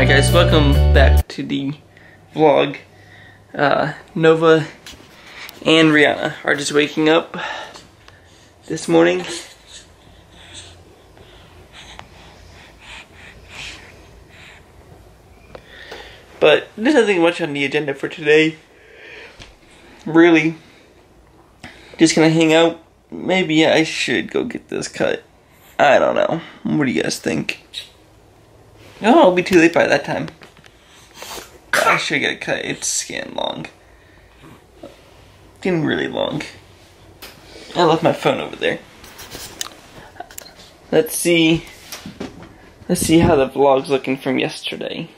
Alright guys, welcome back to the vlog. Uh, Nova and Rihanna are just waking up this morning. But there's nothing much on the agenda for today. Really. Just gonna hang out. Maybe I should go get this cut. I don't know. What do you guys think? No, it'll be too late by that time. I should get a cut. It's getting long. Getting really long. I left my phone over there. Let's see. Let's see how the vlog's looking from yesterday.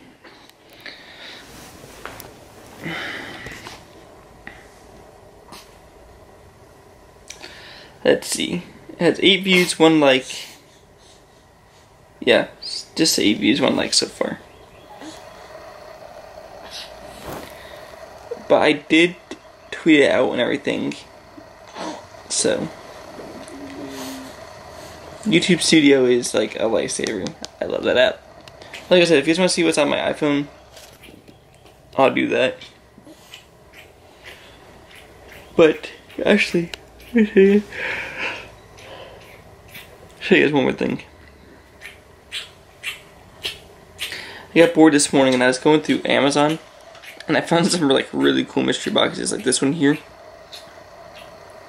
Let's see. It has eight views, one like. Yeah, just eight views, one like so far. But I did tweet it out and everything. So. YouTube Studio is like a lifesaver. I love that app. Like I said, if you guys want to see what's on my iPhone, I'll do that. But actually, show you guys one more thing. I got bored this morning and I was going through Amazon and I found some like really cool mystery boxes like this one here.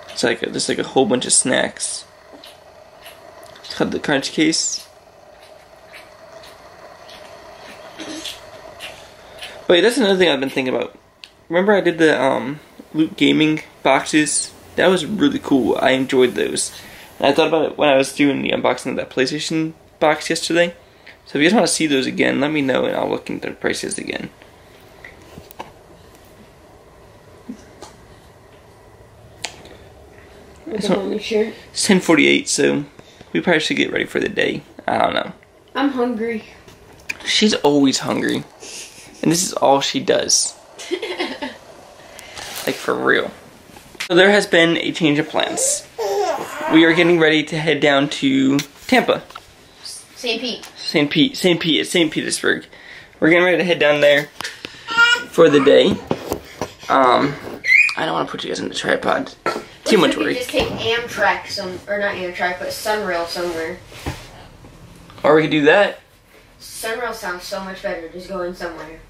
It's like a, just like a whole bunch of snacks. It's called the Crunch Case. Wait, that's another thing I've been thinking about. Remember I did the um, Loot Gaming boxes? That was really cool. I enjoyed those. And I thought about it when I was doing the unboxing of that PlayStation box yesterday. So if you guys want to see those again, let me know and I'll look into the prices again. It's, shirt. it's 10:48, so we probably should get ready for the day. I don't know. I'm hungry. She's always hungry, and this is all she does. like for real. So there has been a change of plans. We are getting ready to head down to Tampa. St. Pete. St. Pete, St. Pete, St. Petersburg. We're getting ready to head down there for the day. Um, I don't want to put you guys in the tripod. Too much We could work. just take Amtrak some, or not Amtrak, but Sunrail somewhere. Or we could do that. Sunrail sounds so much better. Just going somewhere.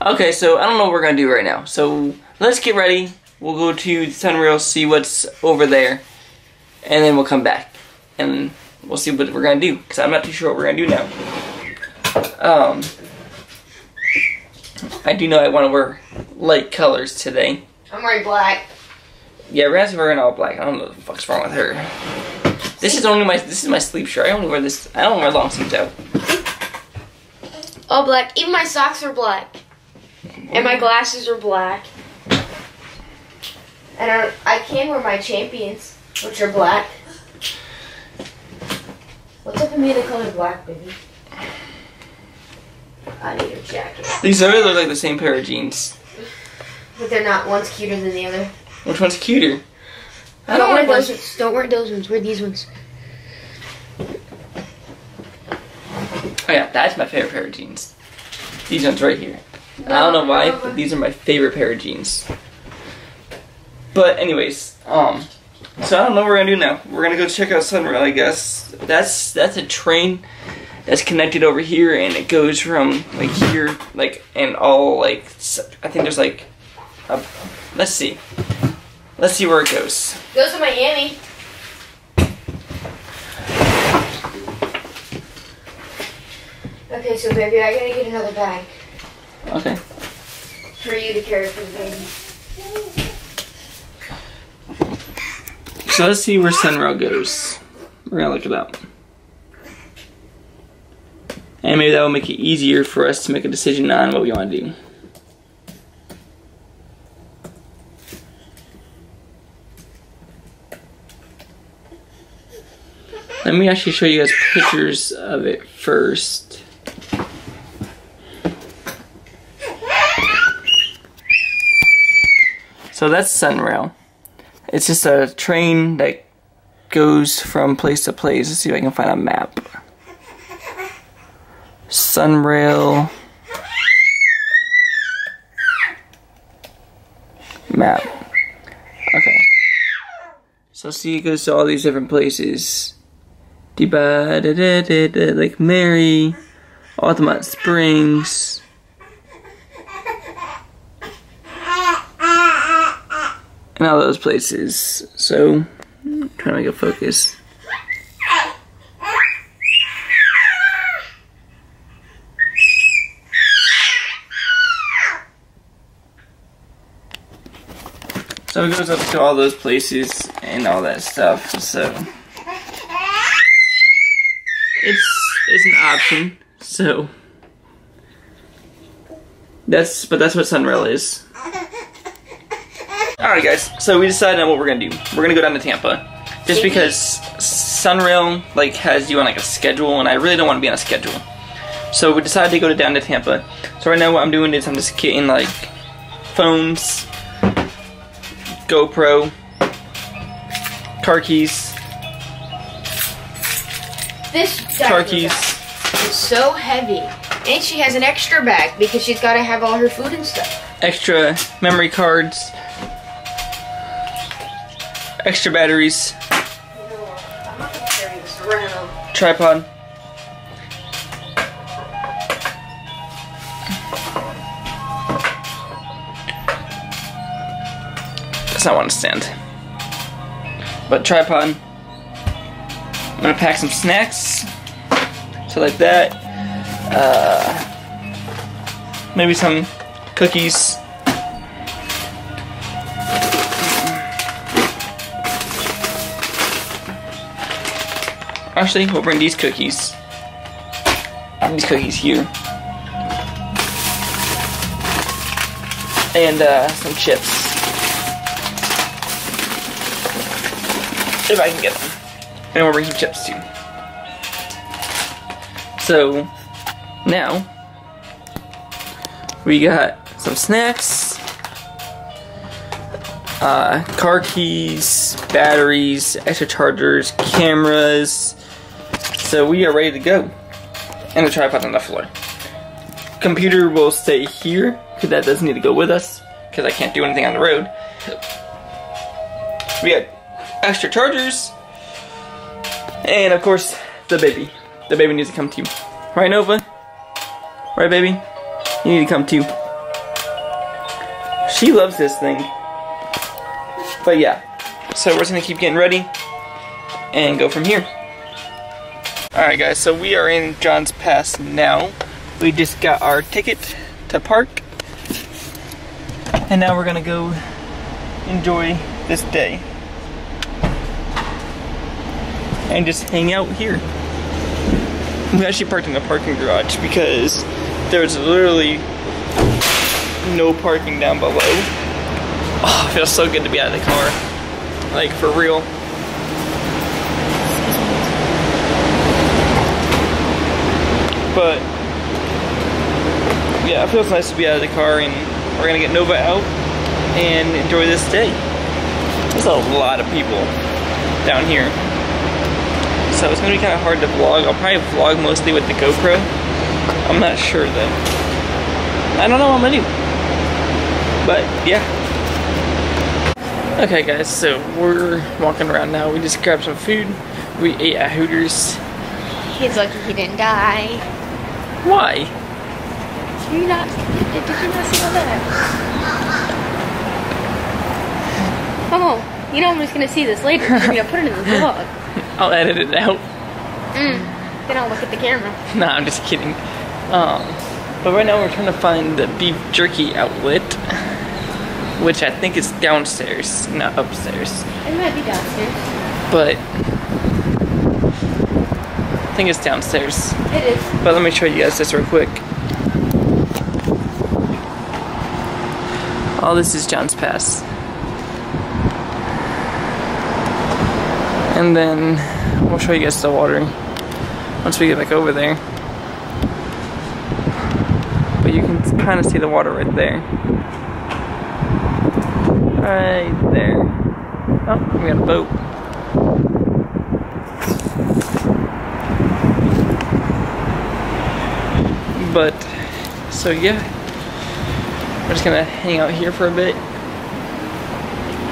Okay, so I don't know what we're gonna do right now. So let's get ready. We'll go to Sunrail, see what's over there, and then we'll come back and we'll see what we're gonna do. Cause I'm not too sure what we're gonna do now. Um, I do know I want to wear light colors today. I'm wearing black. Yeah, Razzie wearing all black. I don't know what the fuck's wrong with her. This is only my this is my sleep shirt. I only wear this. I don't wear long sleeves out. All black. Even my socks are black. And my glasses are black. And I, I can wear my champions, which are black. What's up with me the color black, baby? I need a jacket. These literally look like the same pair of jeans. But they're not. One's cuter than the other. Which one's cuter? I Don't don't wear those ones. Don't wear those ones. Wear these ones. Oh yeah, that's my favorite pair of jeans. These ones right here. I don't know why, but these are my favorite pair of jeans. But anyways, um, so I don't know what we're gonna do now. We're gonna go check out Sunrail, I guess. That's that's a train that's connected over here, and it goes from like here, like and all like I think there's like, a, let's see, let's see where it goes. Goes to Miami. Okay, so baby, I gotta get another bag Okay. for you to carry for the baby. So let's see where Sunrail goes. We're gonna look it up. And maybe that will make it easier for us to make a decision on what we want to do. Let me actually show you guys pictures of it first. So that's Sunrail. It's just a train that goes from place to place. Let's see if I can find a map. Sunrail map. Okay. So see it goes to all these different places. Lake Mary, Altamonte Springs. And all those places. So I'm trying to make a focus. So it goes up to all those places and all that stuff. So it's it's an option. So that's but that's what Sunrail is. Alright guys, so we decided on what we're gonna do. We're gonna go down to Tampa. Just because Sunrail like has you on like a schedule and I really don't want to be on a schedule. So we decided to go down to Tampa. So right now what I'm doing is I'm just getting like phones, GoPro, car keys, This car keys, is so heavy. And she has an extra bag because she's got to have all her food and stuff. extra memory cards, extra batteries, tripod. That's not one to stand. But tripod. I'm gonna pack some snacks. So like that. Uh, maybe some cookies. Actually, we'll bring these cookies. These cookies here. And uh, some chips. If I can get them. And we'll bring some chips too. So, now, we got some snacks, uh, car keys, batteries, extra chargers, cameras. So we are ready to go. And the tripod on the floor. Computer will stay here, because that doesn't need to go with us, because I can't do anything on the road. We got extra chargers, and of course, the baby. The baby needs to come too. Right, Nova? Right, baby? You need to come too. She loves this thing. But yeah, so we're just gonna keep getting ready and go from here. Alright guys, so we are in John's Pass now. We just got our ticket to park. And now we're gonna go enjoy this day. And just hang out here. We actually parked in the parking garage because there's literally no parking down below. Oh, feels so good to be out of the car. Like, for real. But, yeah, it feels nice to be out of the car and we're gonna get Nova out and enjoy this day. There's a lot of people down here. So it's gonna be kind of hard to vlog. I'll probably vlog mostly with the GoPro. I'm not sure though. I don't know what I'm gonna do. But yeah. Okay guys, so we're walking around now. We just grabbed some food. We ate at Hooters. He's lucky he didn't die. Why? Did you not, did, did you not see all that? Oh, you know I'm just gonna see this later. I'm gonna put it in the vlog. I'll edit it out. Mm. Then I'll look at the camera. Nah, I'm just kidding. Um, but right now we're trying to find the beef jerky outlet, which I think is downstairs, not upstairs. It might be downstairs. But think it's downstairs. It is. But let me show you guys this real quick. All this is John's Pass. And then we'll show you guys the water once we get back over there. But you can kind of see the water right there. Right there. Oh, we got a boat. But, so yeah. We're just gonna hang out here for a bit.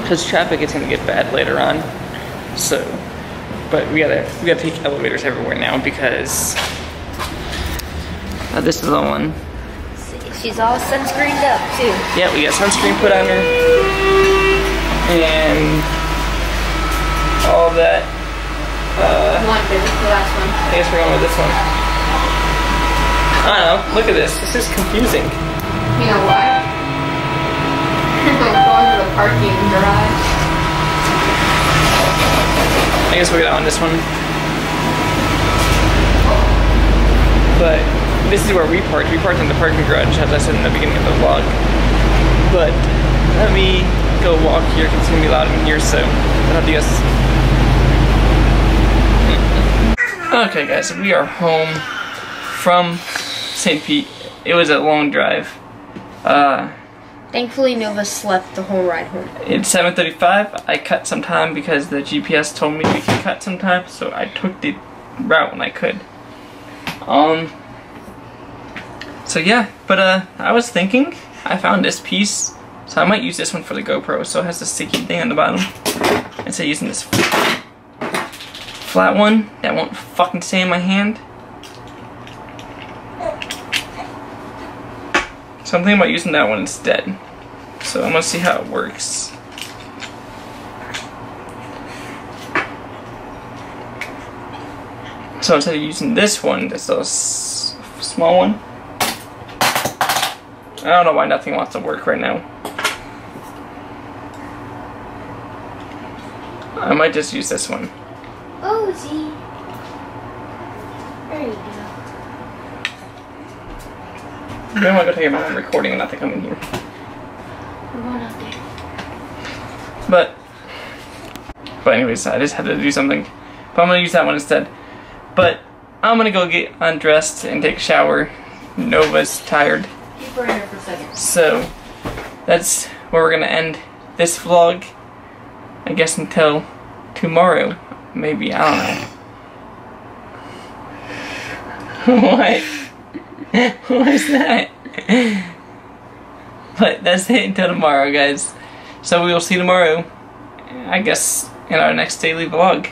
Because traffic is gonna get bad later on. So, but we gotta, we gotta take elevators everywhere now because uh, this is the one. She's all sunscreened up too. Yeah, we got sunscreen put on her. And all that. Uh, One, baby, the last one. I guess we're going with this one. I don't know. Look at this. This is confusing. You know why? Going to the parking garage. I guess we'll get on this one. But this is where we parked. We parked in the parking garage, as I said in the beginning of the vlog. But let me go walk here because it's gonna be loud in here, so I'll have you guys. Okay, guys, we are home from St. Pete. It was a long drive. Uh, Thankfully, Nova slept the whole ride home. it's 7.35. I cut some time because the GPS told me we could cut some time, so I took the route when I could. Um, so yeah, but uh, I was thinking, I found this piece, so I might use this one for the GoPro, so it has the sticky thing on the bottom. Instead of using this flat one that won't fucking stay in my hand. So I'm thinking about using that one instead. So I'm gonna see how it works. So instead of using this one, this little small one. I don't know why nothing wants to work right now. I might just use this one. Oh, see. There you go. I want to go take a moment recording and not to come in here. We're going out there. But, but anyways, I just had to do something. But I'm gonna use that one instead. But I'm gonna go get undressed and take a shower. Nova's tired, Keep her in there for a second. so that's where we're gonna end this vlog. I guess until tomorrow, maybe. I don't know. what? What is that? But that's it until tomorrow, guys. So we will see tomorrow. I guess in our next daily vlog.